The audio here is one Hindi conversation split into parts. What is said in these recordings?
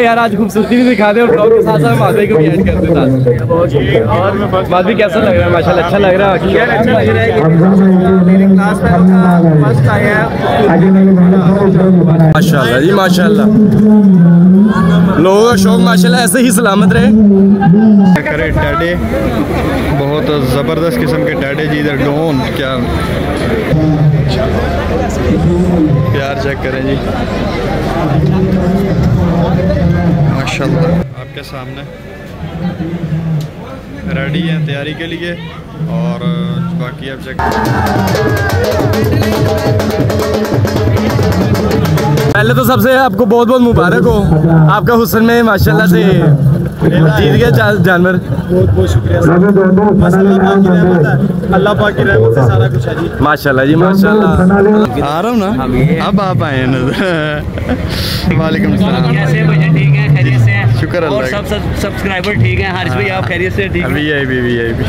यार आज खूबसूरती भी दिखा दे और ब्लॉग के साथ साथ माधवी को भी ऐड कर दे माधवी कैसा लग रहा है? माशाल्लाह अच्छा लग रहा है? यार अच्छा लग रहा है माशाल्लाह जी माशाल्लाह। लोगों का शौक माशाल्लाह ऐसे ही सलामत रहे। करे टैडे बहुत ज़बरदस्त किस्म के टैडे जी इधर डोन क्या प्यार चेक करें जी। माशाल्लाह। आपके सामने। रेडी हैं तैयारी के लिए और बाकी आप चेक पहले तो सबसे आपको बहुत बहुत मुबारक हो। आपका हुसन में माशाल्लाह से जीत गया जा- जानवर। अल्लाह पाक की रहमत से सारा कुछ है जी। माशाल्लाह जी माशाल्लाह। आ रहा हूँ ना? अब आप आए हैं नज़र। वालेकुम सलाम। कैसे भैया? ठीक है? खैरियत से शुक्र अल्लाह और सब सब सब्सक्राइबर ठीक हैं? हारिस भाई आप खैरियत से ठीक हैं? V I P V I P.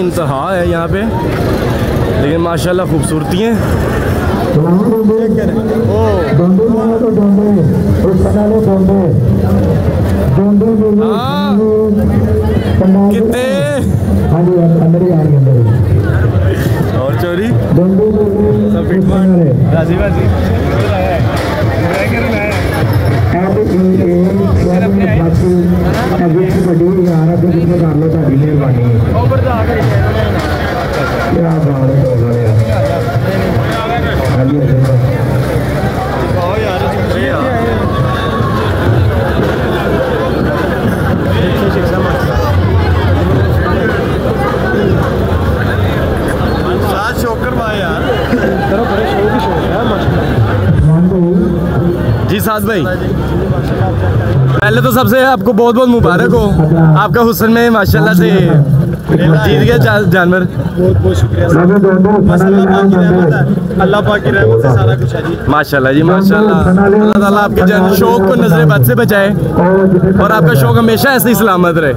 इंतहा है यहाँ पे। लेकिन माशाल्लाह खूबसूरती है। हाँ, कितने? और चोरी? राज़ी। बाजी साथ शौक करवाए यार जी साथ भाई। पहले तो सबसे आपको बहुत बहुत मुबारक हो। आपका हुसन में माशाल्लाह से जीत गया जानवर। अल्लाह पाक की रहमत से सारा कुछ है जी माशाल्लाह जी, माशाल्लाह। अल्लाह ताला आपके जन शौक को नज़र बद से बचाए और आपका शौक हमेशा ऐसे ही सलामत रहे।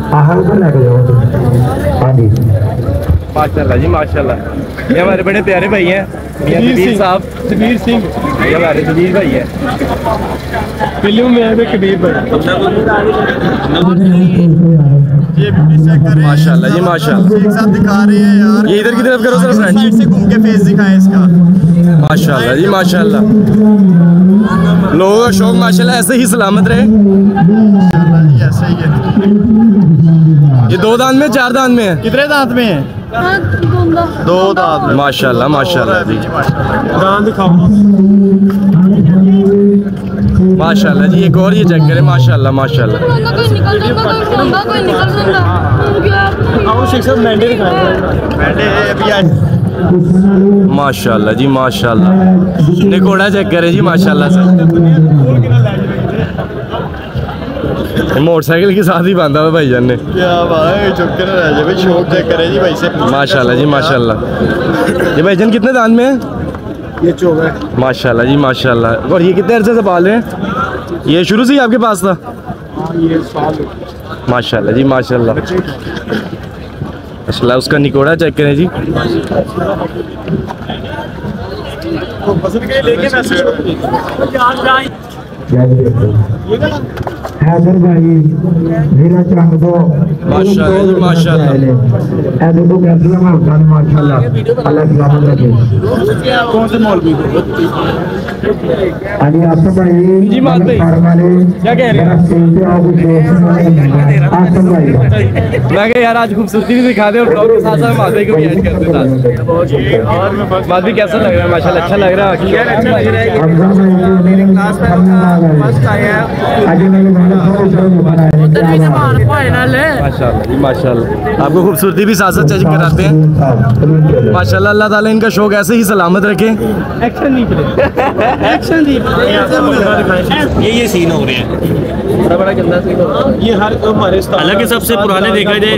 माशाल्लाह जी माशाल्लाह। ये हमारे बड़े प्यारे भाई हैं। कबीर साहब। कबीर सिंह। ये हमारे कबीर भाई हैं। फ़िल्म में है कबीर भाई। माशाल्लाह जी माशाल्लाह। एक साथ दिखा रहे हैं यार। ये इधर की तरफ़ करो जरा फ्रेंड साइड से घूम के फेस दिखाएँ इसका। माशाल्लाह जी माशाल्लाह। लोगों का शौक माशाल्लाह ऐसे ही सलामत रहे। ही। ये दो दांत में चार दांत में है। कितने दांत में है? दो दांत में। माशाल्लाह माशाल्लाह जी। दांत दिखाओ। माशाल्लाह जी एक और ये चेक करें। माशाल्लाह माशाल्लाह। माशाल्लाह जी माशाल्लाह। निकोड़ा चेक करें जी माशाल्लाह से। ये मोटरसाइकिल के साथ ही बांधा हुआ भाईजान ने। क्या बात है चुप के ना रह जाए भाई शौक चेक करें जी भाई से। माशाल्लाह जी माशाल्लाह। ये भाईजान कितने दांत में है? ये चौक है माशाल्लाह जी माशाल्लाह। और ये कितने अरसे से पाल रहे हैं? ये शुरू से ही आपके पास था? ये साल माशाल्लाह जी माशाल्लाह। माशाल्लाह उसका निकोड़ा चेक करें जी। पसंद के लेके मैसेज हैदर भाई माशाअल्लाह। हैदर को कैसे लगा होता माशाल्लाह। अल्लाह सलामत रखे कौन से मौलवी अली आसफ भाई जी, भाई। क्या कह रहे हैं? भाई। मैं कहा यार आज खूबसूरती भी दिखा दे और ब्लॉग के साथ साथ माधवी को भी ऐड कर दे साथ। माधवी कैसा लग रहा है? माशाल्लाह अच्छा लग रहा है? अच्छा है हमजा भाई मेरे क्लास में फ़र्स्ट आया। मेरे ऊपर बनाया माशाल्लाह माशाल्लाह। आपको खूबसूरती भी साथ साथ चेक कराते हैं। माशाल्लाह अल्लाह ताला इनका शौक ऐसे ही सलामत रखे। एक्शन एक्शन ये ये सीन हो रहे हैं। बड़ा बड़ा गंदा सीन ये हर हमारे हालाँकि सबसे पुराने देखा जाए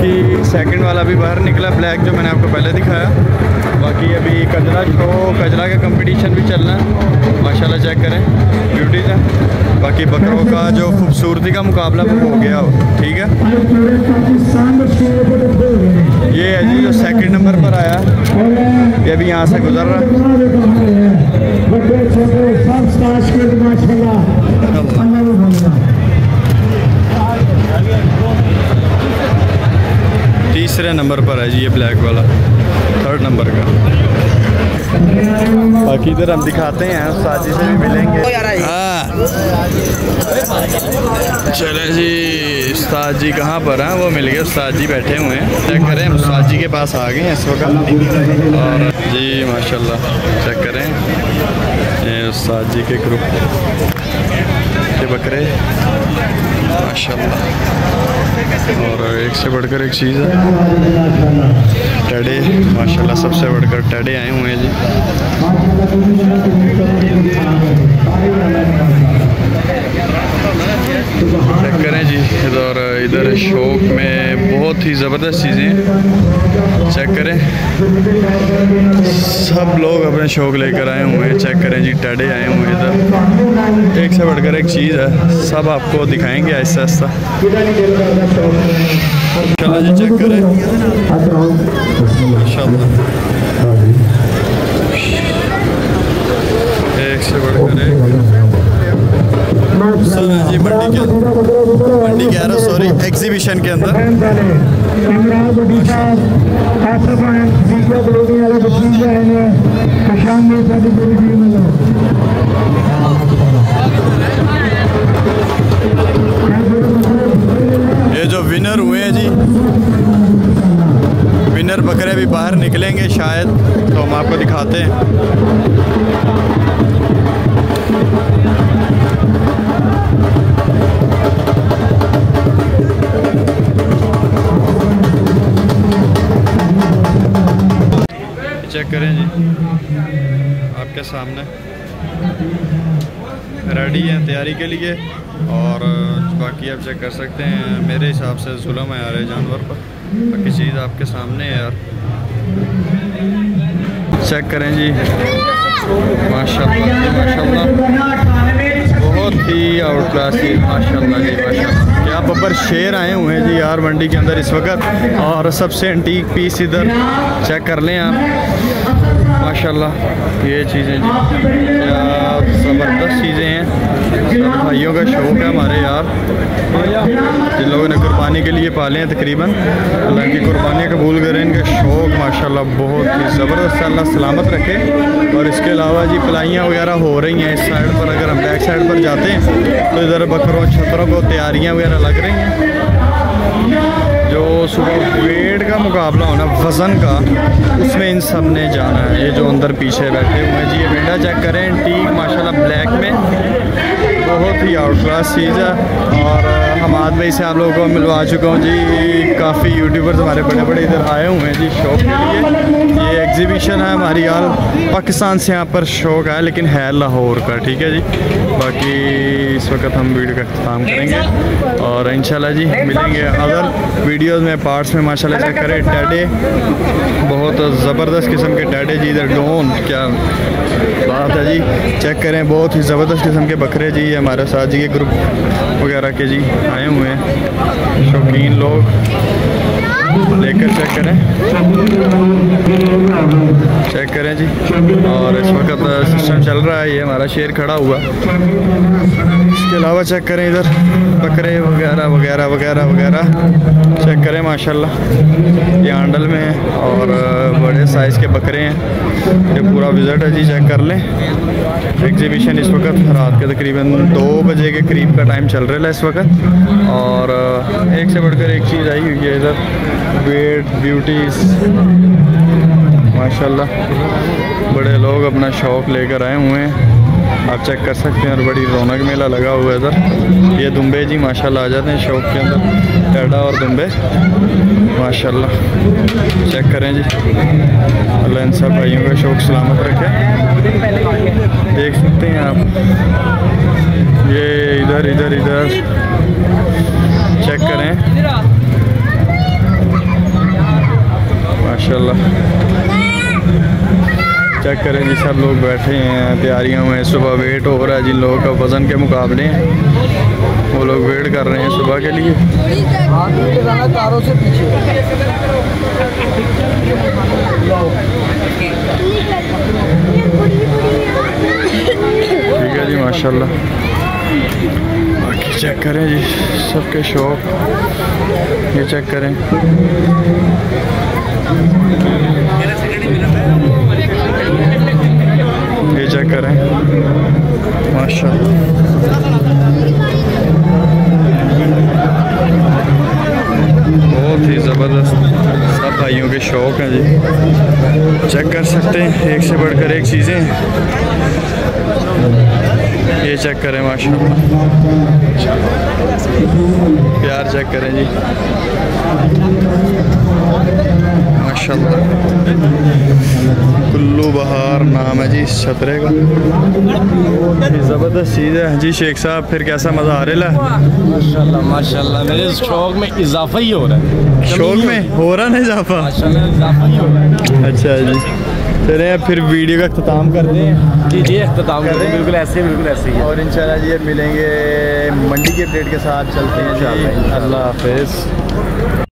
बाकी सेकंड वाला भी बाहर निकला ब्लैक जो मैंने आपको पहले दिखाया। बाकी अभी कजरा शो कजरा का कंपटीशन भी चल रहा है। माशाल्लाह चेक करें। ब्यूटीज है। बाकी बकरों का जो खूबसूरती का मुकाबला वो हो गया हो ठीक है? ये है जी जो सेकंड नंबर पर आया। ये अभी यहाँ से गुजर रहा है। तीसरे नंबर पर है जी, ये ब्लैक वाला। थर्ड नंबर का। बाकी इधर हम दिखाते हैं साजी से भी मिलेंगे। हाँ। चले जी, उस्ताद जी कहाँ पर हैं? वो मिल गए, उस्ताद जी बैठे हुए हैं। चेक करें, हम उस्ताद जी के पास आ गए हैं इस वक्त। और जी, माशाल्लाह चेक करें। ये उस्ताद जी के ग्रुप के बकरे। माशाल्लाह। और एक से बढ़कर एक चीज़ है। टडे माशाल्लाह, सबसे बढ़कर टडे आए हुए हैं जी। चेक करें जी, इधर इधर शौक में बहुत ही ज़बरदस्त चीज़ें चेक करें। सब लोग अपने शौक लेकर आए हुए हैं। चेक करें जी, टडे आए हुए हैं इधर। एक से बढ़कर एक चीज़ है। सब आपको दिखाएँगे आहिस्ता आहिस्ता। चलो जी चेक करें। एक से बढ़कर एक। जी, मंडी के मंडी कह रहा सॉरी एग्जीबिशन के अंदर। में में ये जो विनर हुए हैं जी विनर बकरे भी बाहर निकलेंगे शायद तो हम आपको दिखाते हैं। चेक करें जी। आपके सामने। रेडी हैं तैयारी के लिए और, बाकी आप चेक कर सकते हैं। मेरे हिसाब से जुलम है आ रहे जानवर पर। बाकी चीज़ आपके सामने है यार। चेक करें जी। माशाल्लाह माशाल्लाह। बहुत ही आउट क्लास माशाल्लाह जी, माशाल्लाह। बब्बर शेर आए हुए हैं जी यार मंडी के अंदर इस वक्त। और सबसे एंटीक पीस इधर चेक कर लें आप। माशाल्लाह, ये चीज़ें जी। क्या ज़बरदस्त चीज़ें हैं। भाइयों का शौक़ है हमारे यार। जिन लोगों ने कुर्बानी के लिए पाले हैं तकरीबन, अल्लाह की कुर्बानी कबूल करें, इनका शौक़ माशाल्लाह बहुत ही ज़बरदस्त अल्लाह सलामत रखे। और इसके अलावा जी पलाइयाँ वगैरह हो रही हैं इस साइड पर, अगर हम बैक साइड पर जाते हैं तो इधर बकरों, छतरों को तैयारियाँ वगैरह लग रही हैं। जो सुबह वेट का मुकाबला होना, वज़न का, उसमें इन सबने जाना है। ये जो अंदर पीछे बैठे हुए हैं, जी, ये विंडा चेक करें टी माशाल्लाह, ब्लैक में। बहुत ही आउट क्लास चीज़ है। और हम आदमी से आप लोगों को मिलवा चुका हूँ, जी। काफ़ी यूट्यूबर्स हमारे बड़े बड़े इधर आए हुए हैं जी शौक के लिए। ये एग्जीबिशन है हमारी यार। पाकिस्तान से यहाँ पर शौक है, लेकिन है लाहौर का, ठीक है जी। बाकी इस वक्त हम वीडियो का अख्ताम करेंगे और इंशाल्लाह जी मिलेंगे अदर वीडियोस में पार्ट्स में, माशाल्लाह चेक करें। टैडे बहुत ज़बरदस्त किस्म के टैडे जी इधर। डोन क्या बात है जी। चेक करें, बहुत ही ज़बरदस्त किस्म के बकरे जी, हमारे साथ जी के ग्रुप वगैरह के जी आए हुए हैं। शौकीन लोग। लेकर चेक करें। चेक करें जी। और इस वक्त सिस्टम चल रहा है, ये हमारा शेर खड़ा हुआ। अलावा चेक करें इधर। बकरे वगैरह वगैरह वगैरह वगैरह। चेक करें, माशाल्लाह। ये आंडल में है और बड़े साइज़ के बकरे हैं। ये पूरा विज़िट है जी चेक कर लें। एग्जीबिशन इस वक्त रात के तकरीबन दो बजे के करीब का टाइम चल रहा है इस वक्त। और एक से बढ़कर एक चीज़ आई हुई है इधर। वेट ब्यूटीज़ माशाल्लाह। बड़े लोग अपना शौक़ लेकर आए हुए हैं। आप चेक कर सकते हैं और बड़ी रौनक मेला लगा हुआ है इधर। ये दुम्बे जी, माशाल्लाह, आ जाते हैं शौक़ के अंदर। टेढ़ा और दुम्बे। माशाल्लाह। चेक करें जी। अल्लाह इन सब भाइयों का शौक़ सलामत रखे। देख सकते हैं आप। ये इधर इधर इधर। चेक करें। माशाल्लाह। चेक करें जी, सब लोग बैठे हैं, तैयारियों में सुबह वेट हो रहा है जिन लोगों का वज़न के मुकाबले। हैं वो लोग वेट कर रहे हैं सुबह के लिए। ठीक है जी, माशाल्लाह। बाकी चेक करें जी, सबके शौक। ये चेक करें। चेक करें। माशाल्लाह। बहुत ही ज़बरदस्त सब भाइयों के शौक हैं जी। चेक कर सकते हैं, एक से बढ़कर एक चीज़ें। ये चेक करें माशा प्यार चेक करें जी। माशाल्लाह। कुल्लू बहार नाम है जी इस छतरे का। ज़बरदस्त चीज़ है। जी शेख साहब फिर कैसा मज़ा आ रहा है माशाल्लाह माशाल्लाह। मेरे शौक में इजाफा ही हो रहा है। शौक में हो। रहा ना इजाफा? ही हो रहा है। अच्छा जी। चले फिर वीडियो का अख्ताम करते हैं। जी जी अख्ताम करते हैं। बिल्कुल ऐसे बिल्कुल ऐसे ही और इंशाल्लाह जी अब मिलेंगे मंडी के अपडेट के साथ चलते हैं अल्लाह हाफिज़।